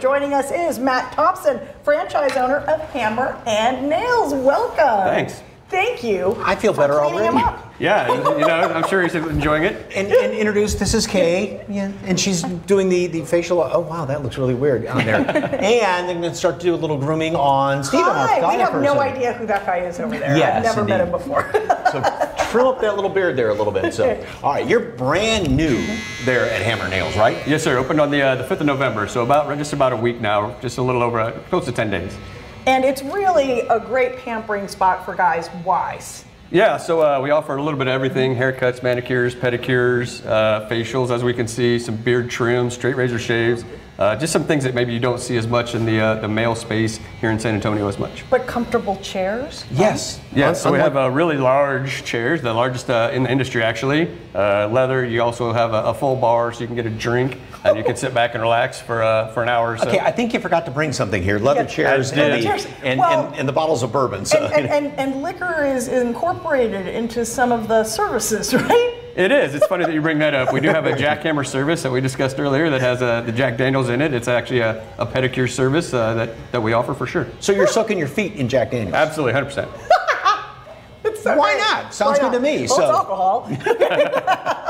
Joining us is Matt Thompson, franchise owner of Hammer and Nails. Welcome. Thanks. Thank you. I feel for better already. him up. Yeah, you know, I'm sure he's enjoying it. And, and introduce, this is Kay, yeah, and she's doing the, the facial. Oh wow, that looks really weird on there. and I'm going to start to do a little grooming on Steven, our Hi. We Scottish have no idea who that guy is over there. I've Yes, never met him before. So trim up that little beard there a little bit. So, all right, you're brand new there at Hammer Nails, right? Yes, sir. Opened on the uh, the 5th of November, so about just about a week now, just a little over, uh, close to 10 days. And it's really a great pampering spot for guys. Why? Yeah, so uh, we offer a little bit of everything: haircuts, manicures, pedicures, uh, facials, as we can see, some beard trims, straight razor shaves, uh, just some things that maybe you don't see as much in the uh, the male space here in San Antonio as much. But comfortable chairs. Yes. Yeah, so we have uh, really large chairs, the largest uh, in the industry actually. Uh, leather. You also have a, a full bar, so you can get a drink and you can sit back and relax for uh, for an hour or so. Okay, I think you forgot to bring something here. Leather Yeah, chairs I and, the, Chairs. and, Well- and, and the bottles of bourbon. So. And, and, and, and liquor is incorporated into some of the services, right? It is. It's funny that you bring that up. We do have a jackhammer service that we discussed earlier that has uh, the Jack Daniels in it. It's actually a, a pedicure service uh, that, that we offer for sure. so you're soaking your feet in Jack Daniels. Absolutely, 100%. So Why great. not? Sounds Why good to me, Well, so- it's alcohol.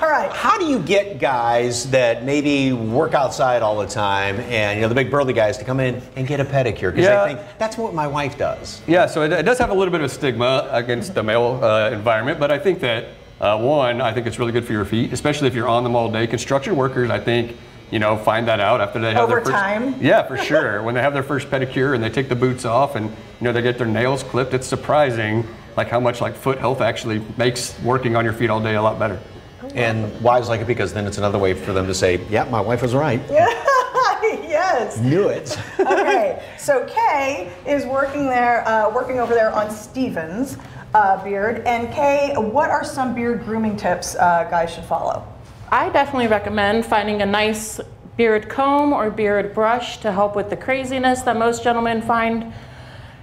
All right. How do you get guys that maybe work outside all the time and you know the big burly guys to come in and get a pedicure? Because Yeah. I think that's what my wife does. Yeah, so it, it does have a little bit of a stigma against the male uh, environment, but I think that, uh, one, I think it's really good for your feet, especially if you're on them all day. Construction workers, I think, you know, find that out after they have Over their first. time? Yeah, for sure. when they have their first pedicure and they take the boots off and, you know, they get their nails clipped, it's surprising like how much like foot health actually makes working on your feet all day a lot better. And wives like it because then it's another way for them to say, "Yeah, my wife was right. yes. Knew it." Okay. So Kay is working there, uh, working over there on Stevens uh, beard. And Kay, what are some beard grooming tips uh, guys should follow? I definitely recommend finding a nice beard comb or beard brush to help with the craziness that most gentlemen find.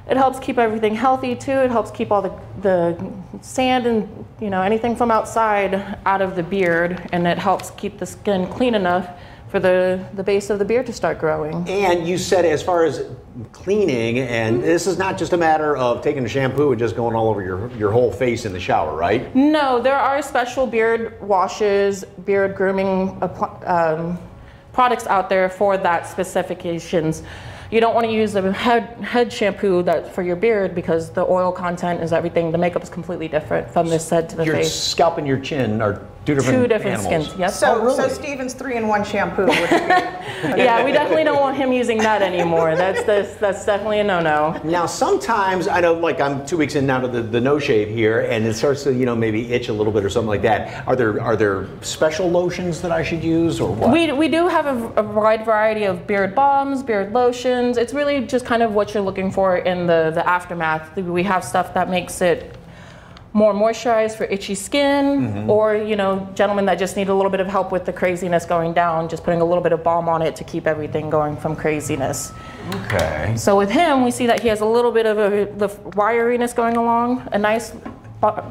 It helps keep everything healthy too. It helps keep all the, the sand and you know anything from outside out of the beard, and it helps keep the skin clean enough for the, the base of the beard to start growing. And you said as far as cleaning, and this is not just a matter of taking a shampoo and just going all over your your whole face in the shower, right? No, there are special beard washes, beard grooming um, products out there for that specifications. You don't want to use a head, head shampoo that for your beard because the oil content is everything. The makeup is completely different from this head to the Your face. scalp and your chin are two different Two different animals. skins. Yes. So, Oh, really? so Stevens three in one shampoo would be. yeah, we definitely don't want him using that anymore. That's that's, that's definitely a no-no. Now, sometimes I know, like I'm two weeks in now to the, the no shave here, and it starts to, you know, maybe itch a little bit or something like that. Are there are there special lotions that I should use, or what? We, we do have a, a wide variety of beard balms, beard lotions. It's really just kind of what you're looking for in the, the aftermath. We have stuff that makes it more moisturized for itchy skin, mm-hmm. or you know, gentlemen that just need a little bit of help with the craziness going down, just putting a little bit of balm on it to keep everything going from craziness. okay. So with him, we see that he has a little bit of a, the wiriness going along. A nice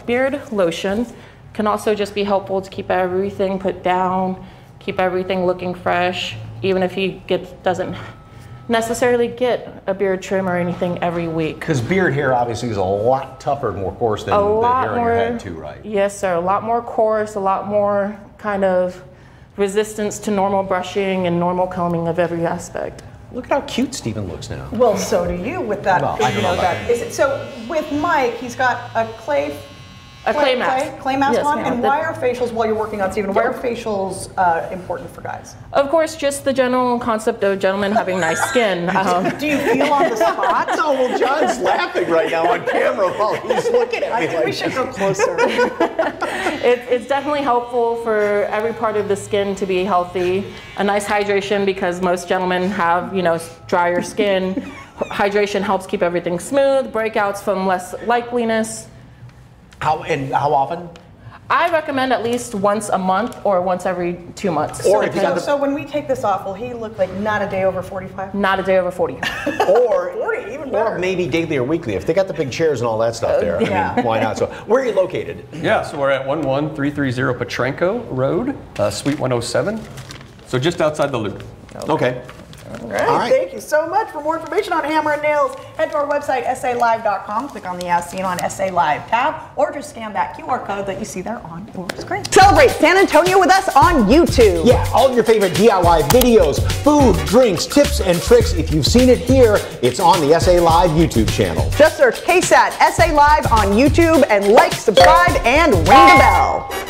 beard lotion can also just be helpful to keep everything put down, keep everything looking fresh, even if he gets, doesn't necessarily get a beard trim or anything every week. Because beard hair obviously is a lot tougher and more coarse than A the lot hair on more, your head, too, right? Yes, sir. A lot more coarse, a lot more kind of resistance to normal brushing and normal combing of every aspect. Look at how cute Steven looks now. well, so do you with that. Well, I you don't know know that. that. Is it so? With Mike, he's got a clay. A clay mask. Clay, clay mask Yes, on. ma'am. And The- why are facials? While you're working on Steven, why are facials uh, important for guys? Of course, just the general concept of gentlemen having nice skin. Um, Do you feel on the spot? No, well, John's laughing right now on camera while he's looking at I me think like we should go closer. it, it's definitely helpful for every part of the skin to be healthy. A nice hydration because most gentlemen have, you know, drier skin. Hydration helps keep everything smooth, breakouts from less likeliness. How and how often? I recommend at least once a month or once every two months. Or if you So, got the so when we take this off, will he look like not a day over 45? Not a day over 40. or 40, even or maybe daily or weekly. If they got the big chairs and all that stuff there, I mean, why not? So, where are you located? Yeah, so we're at 11330 Potranco Road, uh, Suite 107. So just outside the loop. Okay. All right, All right. Thank you so much. For more information on Hammer and Nails, head to our website, salive.com. Click on the As Seen on SA Live tab, or just scan that QR code that you see there on your screen. Celebrate San Antonio with us on YouTube. Yeah, all of your favorite DIY videos, food, drinks, tips, and tricks. If you've seen it here, it's on the SA Live YouTube channel. Just search KSAT SA Live on YouTube and like, subscribe, and ring the bell.